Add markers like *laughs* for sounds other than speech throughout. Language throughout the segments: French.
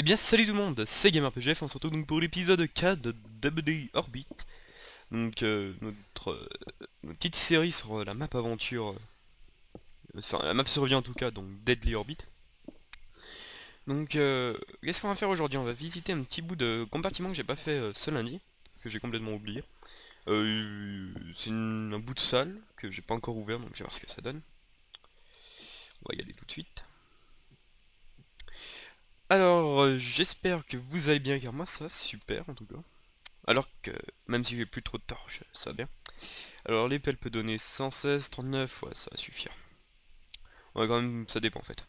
Eh bien salut tout le monde, c'est GamerPGF, on se retrouve donc pour l'épisode 4 de WD Orbit. Donc euh, notre, euh, notre petite série sur euh, la map aventure, enfin la map survie en tout cas, donc Deadly Orbit. Donc qu'est-ce qu'on va faire aujourd'hui? On va visiter un petit bout de compartiment que j'ai pas fait ce lundi, que j'ai complètement oublié. C'est un bout de salle que j'ai pas encore ouvert, donc je vais voir ce que ça donne. On va y aller tout de suite. Euh, j'espère que vous allez bien, car moi ça va super en tout cas. Alors que, même si j'ai plus trop de torches, ça va bien. Alors l'épée elle peut donner 116, 39, ouais ça va suffire. Ouais quand même, ça dépend en fait.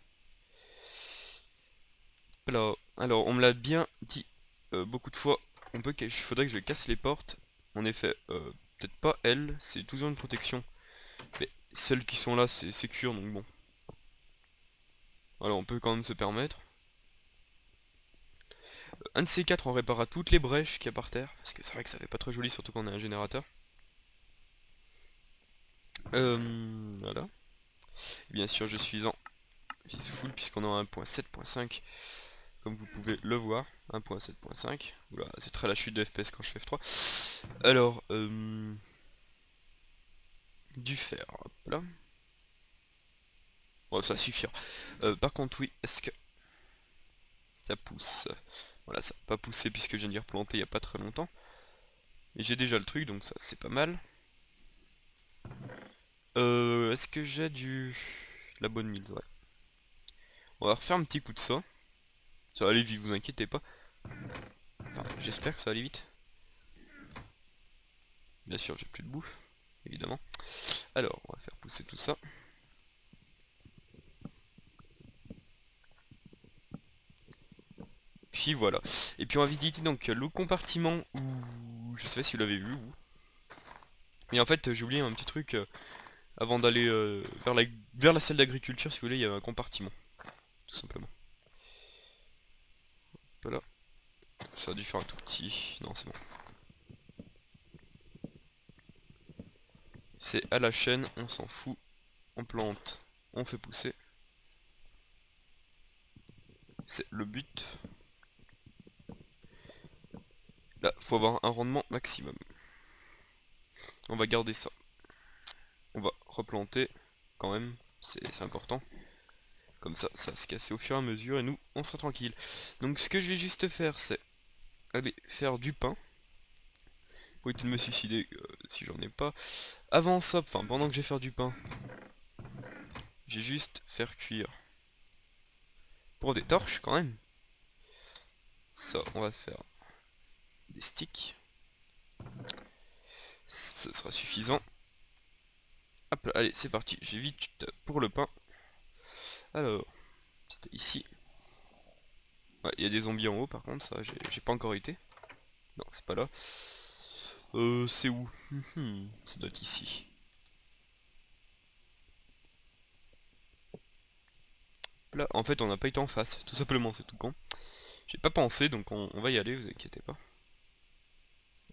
Alors, alors on me l'a bien dit euh, beaucoup de fois, on peut il faudrait que je casse les portes. En effet, euh, peut-être pas elles, c'est toujours une protection. Mais celles qui sont là, c'est sécure, donc bon. Alors on peut quand même se permettre. Un de ces quatre, on réparera toutes les brèches qu'il y a par terre. Parce que c'est vrai que ça fait pas très joli, surtout quand on a un générateur. Euh, voilà. Bien sûr, je suis en full puisqu'on a 1.7.5. Comme vous pouvez le voir. 1.7.5. Oula, c'est très la chute de FPS quand je fais F3. Alors, euh, du fer. Hop là. Bon, ça va suffire. Euh, par contre, oui, est-ce que ça pousse? Voilà, ça n'a pas poussé puisque je viens d'y replanter il n'y a pas très longtemps. Mais j'ai déjà le truc, donc ça c'est pas mal. Euh, Est-ce que j'ai du... La bonne ouais. On va refaire un petit coup de ça. Ça va aller vite, vous inquiétez pas. Enfin, j'espère que ça va aller vite. Bien sûr, j'ai plus de bouffe, évidemment. Alors, on va faire pousser tout ça. Voilà. Et puis on va visiter donc le compartiment où... Je sais pas si vous l'avez vu. Mais en fait j'ai oublié un petit truc euh, avant d'aller euh, vers, la... vers la salle d'agriculture si vous voulez il y a un compartiment. Tout simplement. Voilà. Ça a dû faire un tout petit... Non c'est bon. C'est à la chaîne, on s'en fout. On plante, on fait pousser. C'est le but. Là, faut avoir un rendement maximum. On va garder ça. On va replanter quand même, c'est important. Comme ça, ça va se casser au fur et à mesure et nous, on sera tranquille. Donc ce que je vais juste faire, c'est aller faire du pain. Pour éviter de me suicider euh, si j'en ai pas. Avant ça, enfin pendant que je vais faire du pain, j'ai juste faire cuire. Pour des torches quand même. Ça, on va faire des sticks. Ce sera suffisant. Hop là, allez, c'est parti. J'ai vite pour le pain. Alors, c'était ici. Il y a des zombies en haut par contre, ça, j'ai pas encore été. Non, c'est pas là. Euh, c'est où? Mhm, Ça doit être ici. Là, en fait, on n'a pas été en face, tout simplement, c'est tout con. J'ai pas pensé, donc on, on va y aller, vous inquiétez pas.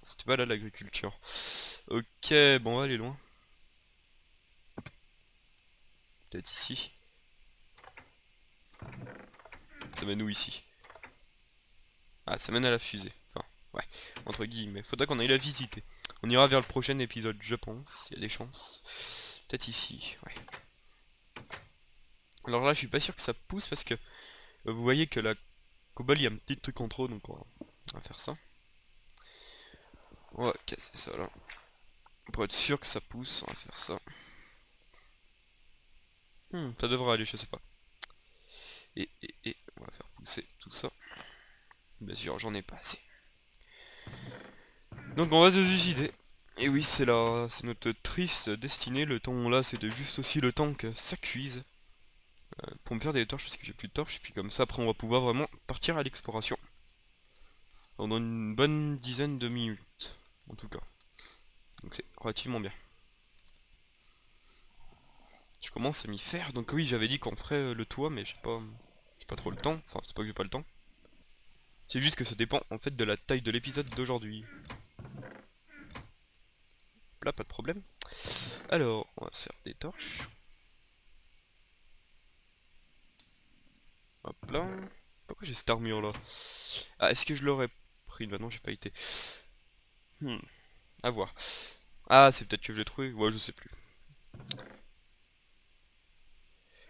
C'était pas là l'agriculture. Ok, bon, on va aller loin. Peut-être ici. Ça mène où ici? Ah, ça mène à la fusée. Enfin, ouais, entre guillemets. Faudra qu'on aille la visiter. On ira vers le prochain épisode, je pense. Il y a des chances. Peut-être ici, ouais. Alors là, je suis pas sûr que ça pousse parce que euh, vous voyez que la cobble, il y a un petit truc en trop, donc on va faire ça. On va casser ça là. Pour être sûr que ça pousse, on va faire ça. Hmm, ça devrait aller, je sais pas. Et, et, et, on va faire pousser tout ça. Bien sûr, j'en ai pas assez. Donc on va se suicider. Et oui, c'est là, c'est notre triste destinée. Le temps là, c'était juste aussi le temps que ça cuise. Euh, pour me faire des torches parce que j'ai plus de torches. Puis comme ça, après, on va pouvoir vraiment partir à l'exploration. Pendant une bonne dizaine de minutes, en tout cas. Donc c'est relativement bien. Je commence à m'y faire. Donc oui, j'avais dit qu'on ferait euh, le toit, mais j'ai pas, pas trop le temps. Enfin, c'est pas que j'ai pas le temps. C'est juste que ça dépend en fait de la taille de l'épisode d'aujourd'hui. Là, pas de problème. Alors, on va se faire des torches. Hop là. Pourquoi j'ai cette armure là? Ah, est-ce que je l'aurais pris? Bah non, j'ai pas été. Hmm. À voir. Ah, c'est peut-être que je l'ai trouvé. Ouais, je sais plus.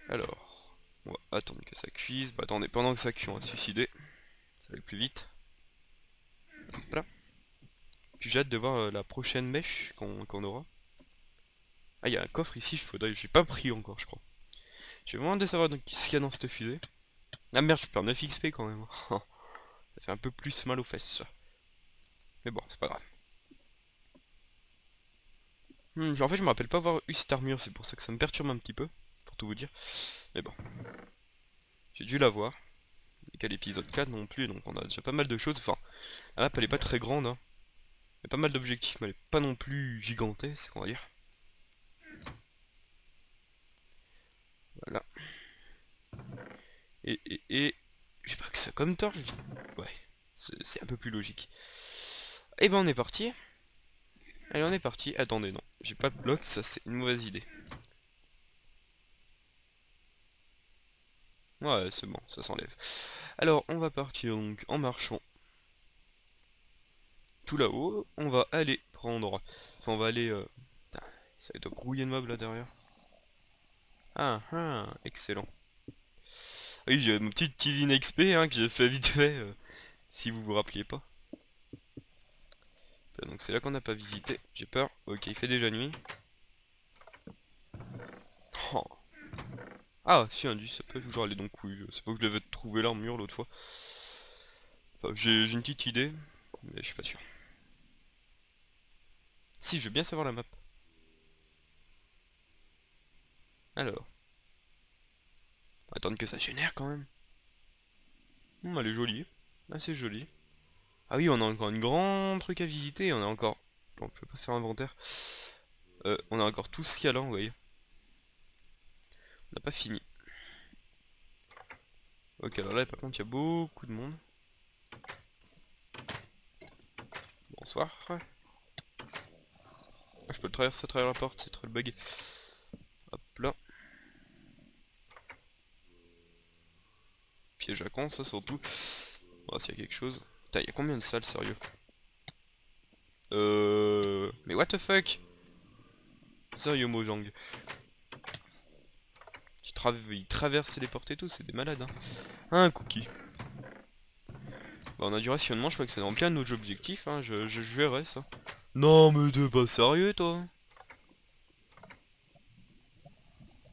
Alors, on va attendre que ça cuise. Bah attendez, pendant que ça cuit, on va se suicider. Ça va plus vite. Voilà. Puis j'ai hâte de voir euh, la prochaine mèche qu'on aura. Ah, il y a un coffre ici, je faudrait... J'ai pas pris encore, je crois. J'ai vraiment de savoir ce qu'il y a dans cette fusée. Ah merde, je perds 9 XP quand même. *laughs* ça fait un peu plus mal aux fesses, ça. Mais bon, c'est pas grave. Hmm, en fait, je me rappelle pas avoir eu cette armure, c'est pour ça que ça me perturbe un petit peu, pour tout vous dire. Mais bon. J'ai dû l'avoir. Et qu'à l'épisode 4 non plus, donc on a déjà pas mal de choses. Enfin, la map elle est pas très grande. Hein. Il pas mal d'objectifs, mais elle est pas non plus gigantesque, on va dire. Voilà. Et, et, et... Je sais pas que ça comme torche. Ouais, c'est un peu plus logique. Et eh ben on est parti. Allez, on est parti. Attendez, non. J'ai pas de bloc, ça c'est une mauvaise idée. Ouais, c'est bon, ça s'enlève. Alors, on va partir donc en marchant tout là-haut. On va aller prendre... Enfin, on va aller... Euh... Ça va être grouiller de mob là derrière. Ah, ah, excellent. Oui, j'ai mon petit teasing XP hein, que j'ai fait vite fait, euh, si vous vous rappeliez pas. Donc c'est là qu'on n'a pas visité, j'ai peur. Ok, il fait déjà nuit. Oh. Ah, si, un ça peut toujours aller donc oui. C'est pas que je l'avais trouvé là en mur l'autre fois. j'ai une petite idée, mais je suis pas sûr. Si, je veux bien savoir la map. Alors. Attendre que ça génère quand même. Hum, elle est jolie. Assez jolie. Ah oui, on a encore une grande truc à visiter. On a encore... on peut pas faire inventaire. Euh, on a encore tout ce qu'il y a là, vous voyez. On n'a pas fini. Ok, alors là, par contre, il y a beaucoup de monde. Bonsoir. Ah, je peux le traverser à travers la porte, c'est trop le bug. Hop là. Piège à con, ça surtout. On va s'il y a quelque chose. Putain, il y a combien de salles, sérieux Euh... Mais what the fuck Sérieux, Mojang. Il traverse les portes et tout, c'est des malades, hein. Un cookie. Bon, on a du rationnement, je crois que dans plein de nos objectifs, hein, je, je verrai ça. Non, mais t'es pas sérieux, toi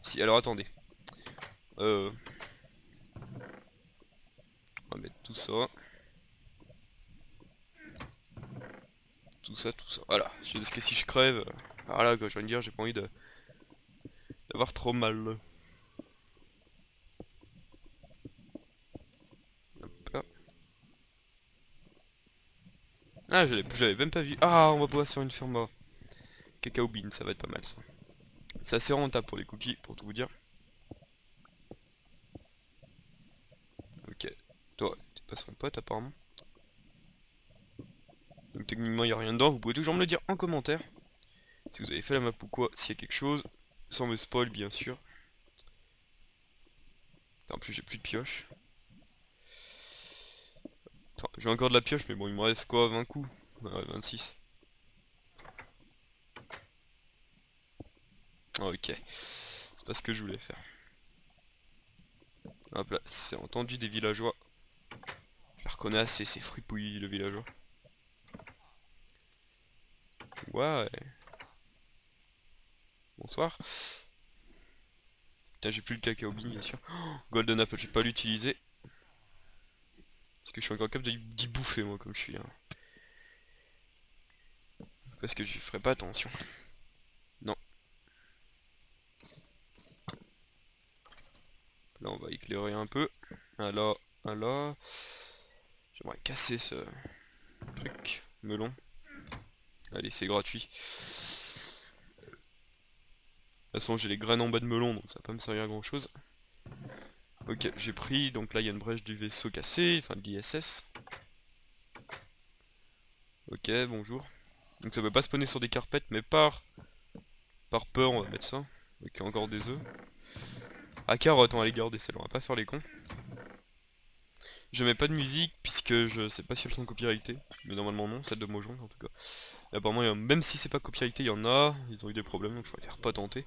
Si, alors attendez. Euh... On va mettre tout ça. Tout ça, tout ça. Voilà. Parce que si je crève... Voilà, quoi, je viens de dire, j'ai pas envie de... D'avoir trop mal. Ah, j'avais même pas vu. Ah, on va pouvoir sur une ferme Cacao bean, ça va être pas mal ça. C'est assez rentable pour les cookies, pour tout vous dire. Ok. Toi, t'es pas une pote apparemment. Techniquement il n'y a rien dedans, vous pouvez toujours me le dire en commentaire. Si vous avez fait la map ou quoi, s'il y a quelque chose. Sans me spoil bien sûr. En plus j'ai plus de pioche. J'ai encore de la pioche, mais bon, il me reste quoi 20 coups? Ouais, 26. Ok. C'est pas ce que je voulais faire. Hop là, c'est entendu des villageois. Je reconnais assez, ces fripouillis, le villageois. Ouais. Bonsoir. Putain, j'ai plus le cacao bean, bien sûr. Golden Apple, je vais pas l'utiliser. Parce que je suis encore capable d'y bouffer moi comme je suis. Hein. Parce que je ferai pas attention. Non. Là on va éclairer un peu. Alors, alors. J'aimerais casser ce truc melon. Allez, c'est gratuit. De toute façon, j'ai les graines en bas de melon, donc ça va pas me servir à grand chose. Ok, j'ai pris, donc là il y a une brèche du vaisseau cassé, enfin de l'ISS. Ok, bonjour. Donc ça peut pas spawner sur des carpettes, mais par... Par peur, on va mettre ça. Ok, encore des œufs. Ah, carotte, on va les garder celles on va pas faire les cons. Je mets pas de musique puisque je sais pas si elles sont copyrightées. Mais normalement non, celle de Mojang en tout cas. Apparemment, même si c'est pas copyrighté, il y en a. Ils ont eu des problèmes donc je préfère pas tenter.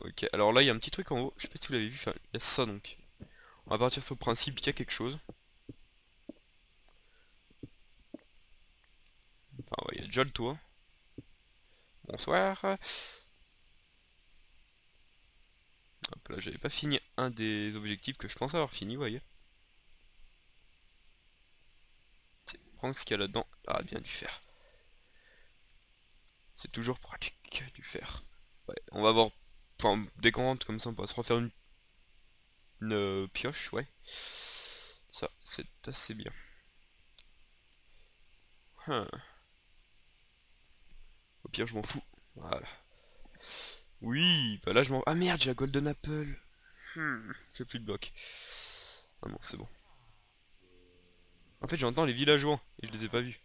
Ok, alors là il y a un petit truc en haut. Je sais pas si vous l'avez vu. Enfin, il y a ça donc. On va partir sur le principe qu'il y a quelque chose. Enfin, il y a déjà le toit. Bonsoir. Hop là, j'avais pas fini un des objectifs que je pensais avoir fini, vous voyez. Ce qu'il y a là-dedans. Ah, bien du fer. C'est toujours pratique, du fer. Ouais, on va voir. Enfin, dès qu'on rentre comme ça, on va se refaire une, une euh, pioche, ouais. Ça, c'est assez bien. Hein. Au pire, je m'en fous. Voilà. Oui, bah là je m'en... Ah merde, j'ai la Golden Apple. Hmm, j'ai plus de blocs. Ah non, c'est bon. En fait, j'entends les villageois et je les ai pas vus.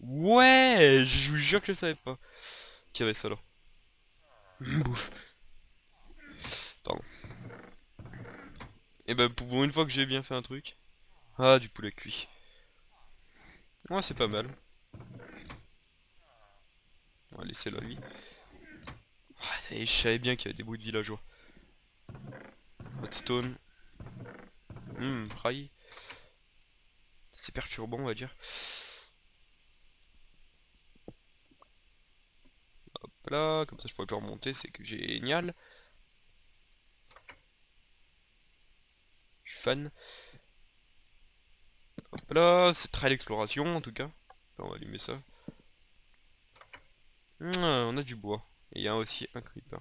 Ouais, je vous jure que je savais pas qu'il y avait ça là. *laughs* Bouffe. Pardon. Et bah pour une fois que j'ai bien fait un truc. Ah, du poulet cuit. Ouais, c'est pas mal. On va laisser là lui. Ah, je savais bien qu'il y avait des bruits de villageois. Hotstone. Hum, rail. Perturbant, on va dire. Hop là, comme ça je pourrais plus remonter, c'est que génial. Je suis fan. Hop là, c'est très l'exploration en tout cas. on va allumer ça. Ah, on a du bois. Et il y a aussi un creeper.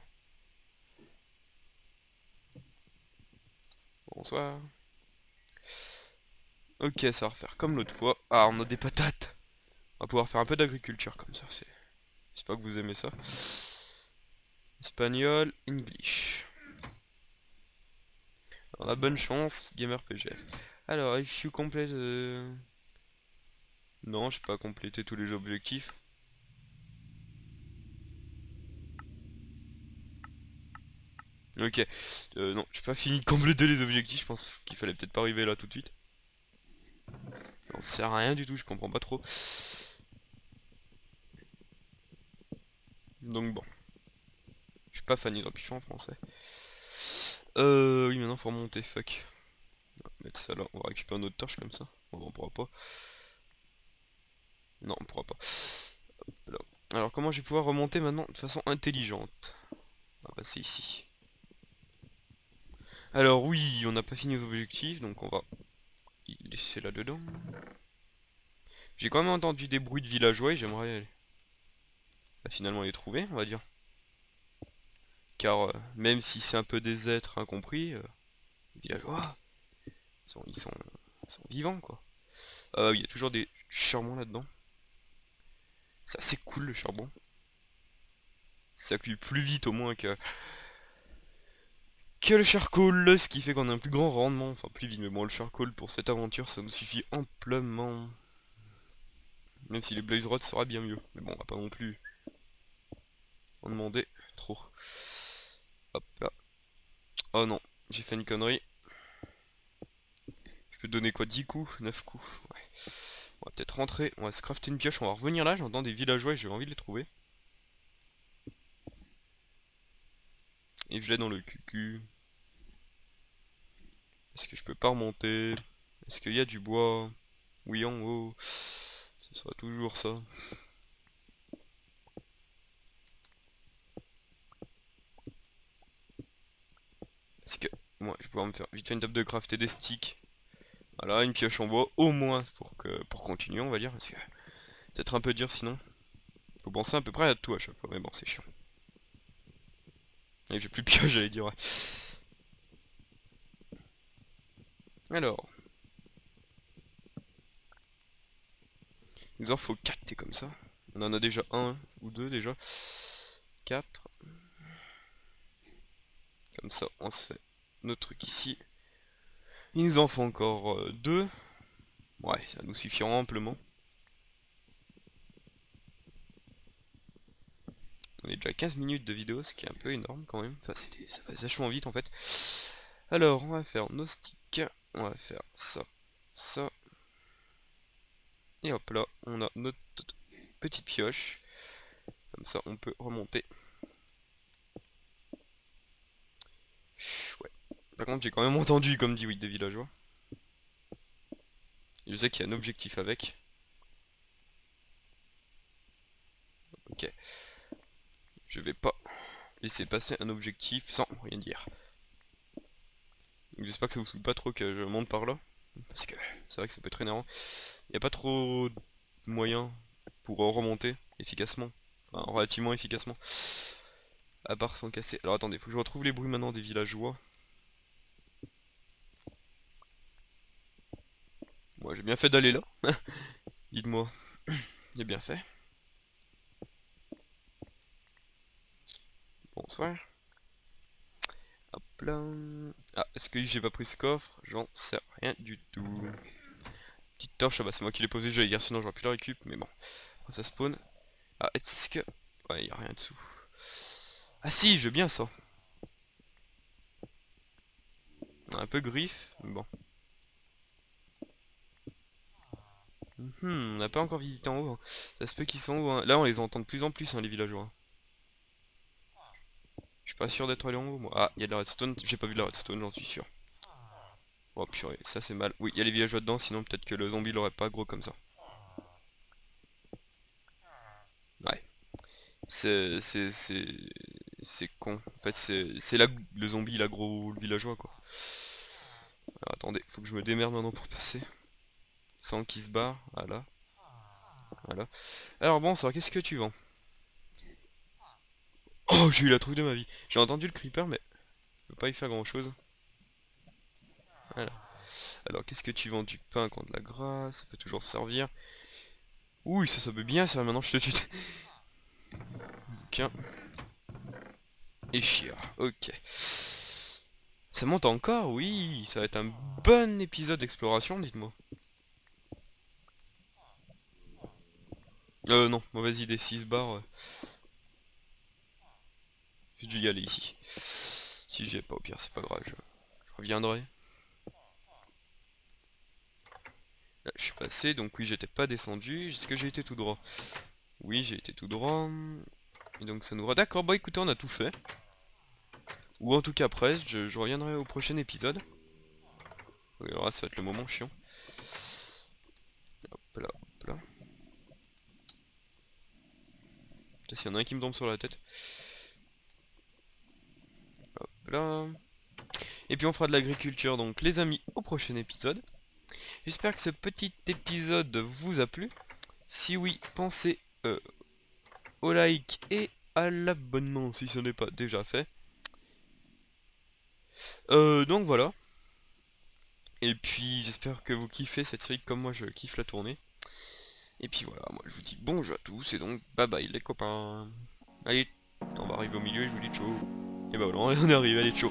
Bonsoir. Ok, ça va refaire comme l'autre fois. Ah, on a des patates. On va pouvoir faire un peu d'agriculture comme ça. J'espère que vous aimez ça. Espagnol, English. Alors, la bonne chance, Gamer PGF. Alors, if you complete... Euh, non, je pas compléter tous les objectifs. Ok, euh, non, j'ai pas fini de compléter les objectifs, je pense qu'il fallait peut-être pas arriver là tout de suite. Ça sert à rien du tout, je comprends pas trop. Donc bon. Je suis pas fan d'hydropife en français. Euh, oui, maintenant faut remonter, fuck. On va mettre ça là, on va récupérer une autre torche comme ça. Bon, on pourra pas. Non, on pourra pas. Alors, comment je vais pouvoir remonter maintenant de façon intelligente? On va passer ici. Alors oui, on n'a pas fini nos objectifs, donc on va laisser là-dedans. J'ai quand même entendu des bruits de villageois et j'aimerais bah, finalement les trouver, on va dire. Car euh, même si c'est un peu des êtres incompris, euh, villageois, ils sont, ils sont, vivants quoi. Euh, il y a toujours des charbons là-dedans. C'est assez cool le charbon. Ça cuit plus vite au moins que que le charcoal, ce qui fait qu'on a un plus grand rendement, enfin plus vite, mais bon, le charcoal pour cette aventure, ça nous suffit amplement. Même si les blaze rods sera bien mieux, mais bon, on va pas non plus en demander trop. Hop là. Oh non, j'ai fait une connerie. Je peux donner quoi 10 coups 9 coups? On va peut-être rentrer, on va se crafter une pioche, on va revenir là, j'entends des villageois et j'ai envie de les trouver. Et je l'ai dans le cucu. Est-ce que je peux pas remonter? Est-ce qu'il y a du bois? Oui en haut. Ce sera toujours ça. Est-ce que moi je vais pouvoir me faire vite une table de craft et des sticks. Voilà, une pioche en bois au moins pour que pour continuer on va dire parce que peut-être un peu dur sinon. Faut penser à peu près à tout à chaque fois mais bon c'est chiant. Et j'ai plus pioche j'allais dire Alors. Il en faut 4 t'es comme ça. On en a déjà un ou deux déjà. 4. Comme ça, on se fait notre truc ici. Il nous en faut encore 2. Euh, ouais, ça nous suffira amplement. On est déjà à 15 minutes de vidéo, ce qui est un peu énorme quand même. Enfin, ça va vachement vite en fait. Alors, on va faire nos sticks. On va faire ça, ça. Et hop là, on a notre petite pioche. Comme ça, on peut remonter. Ouais. Par contre, j'ai quand même entendu, comme dit oui des villageois. Je sais qu'il y a un objectif avec. Ok. Je vais pas laisser passer un objectif sans rien dire. J'espère que ça vous saoule pas trop que je monte par là. Parce que c'est vrai que ça peut être énervant. Il n'y a pas trop de moyens pour remonter efficacement. Enfin, relativement efficacement. À part sans casser. Alors attendez, faut que je retrouve les bruits maintenant des villageois. Moi j'ai bien fait d'aller là. *laughs* Dites-moi. J'ai bien fait. Bonsoir. Ah, est-ce que j'ai pas pris ce coffre? J'en sais rien du tout. Petite torche, ah bah c'est moi qui l'ai posé, j'allais dire sinon j'aurais pu la récup, mais bon. Ça spawn. Ah, est-ce que... Ouais, y a rien dessous. Ah si, je veux bien ça. Un peu griffe, bon. Hmm, on n'a pas encore visité en haut. Hein. Ça se peut qu'ils sont en. Hein. Là, on les entend de plus en plus, hein, les villageois. Je suis pas sûr d'être allé en haut, moi. Ah, il y a de la redstone. J'ai pas vu de la redstone, j'en suis sûr. Oh purée, ça c'est mal. Oui, il y a les villageois dedans, sinon peut-être que le zombie l'aurait pas gros comme ça. Ouais. C'est... C'est... C'est con. En fait, c'est là le zombie, il a gros le villageois, quoi. Alors, attendez, faut que je me démerde maintenant pour passer. Sans qu'il se barre, voilà. Voilà. Alors bon, ça qu'est-ce que tu vends? Oh, j'ai eu la trouille de ma vie. J'ai entendu le creeper, mais je peux pas y faire grand chose. Voilà. Alors, qu'est-ce que tu vends Du pain contre la grâce, ça peut toujours servir. Oui, ça, ça peut bien servir maintenant, je te tue. *laughs* Tiens. Et chier, ok. Ça monte encore? Oui, ça va être un bon épisode d'exploration, dites-moi. Euh, non, mauvaise idée, 6 barres. J'ai dû y aller ici. Si j'y ai pas, au pire, c'est pas grave, je, reviendrai. Là, je suis passé, donc oui, j'étais pas descendu. Est-ce que j'ai été tout droit? Oui, j'ai été tout droit. Et donc ça nous. D'accord, bah écoutez, on a tout fait. Ou en tout cas presque, je, reviendrai au prochain épisode. Ça va être le moment chiant. Hop là, hop là. S'il y en a un qui me tombe sur la tête. Et puis on fera de l'agriculture, donc les amis, au prochain épisode. J'espère que ce petit épisode vous a plu. Si oui, pensez euh, au like et à l'abonnement si ce n'est pas déjà fait. Euh, donc voilà. Et puis j'espère que vous kiffez cette série comme moi je kiffe la tournée. Et puis voilà, moi je vous dis bonjour à tous et donc bye bye les copains. Allez, on va arriver au milieu et je vous dis ciao. Et bah voilà, on est arrivé, allez ciao.